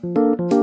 A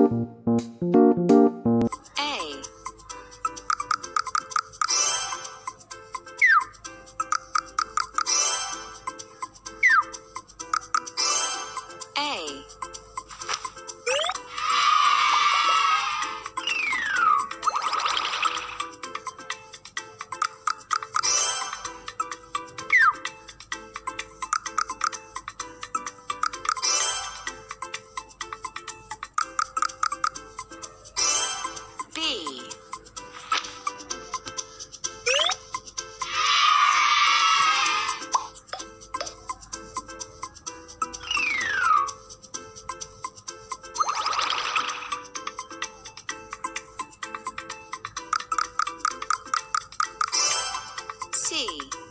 C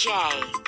J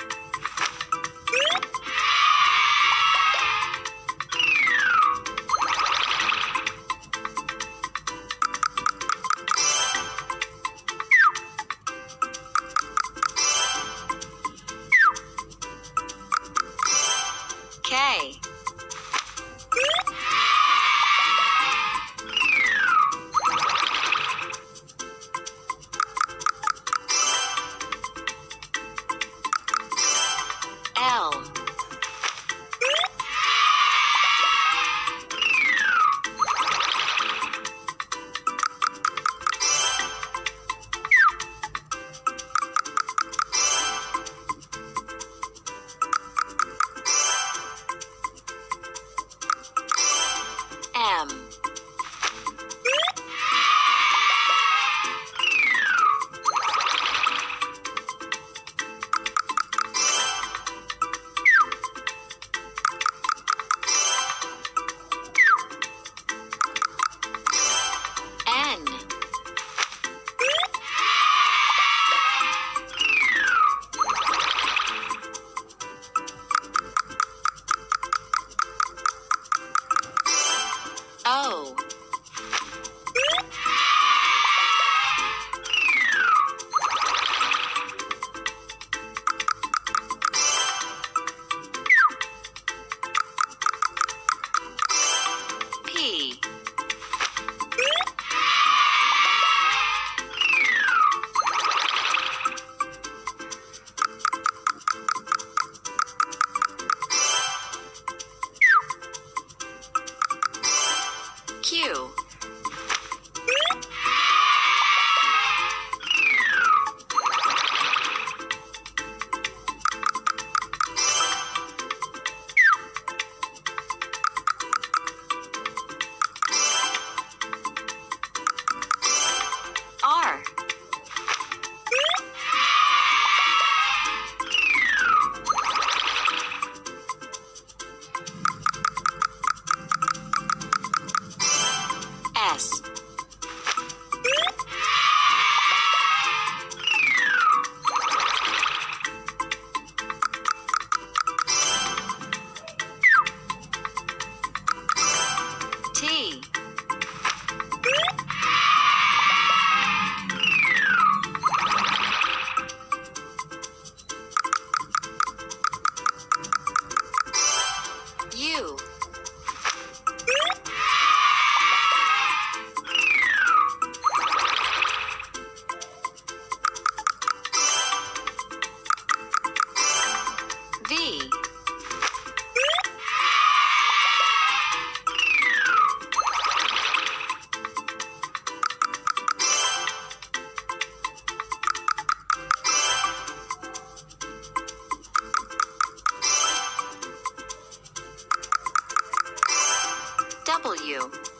W.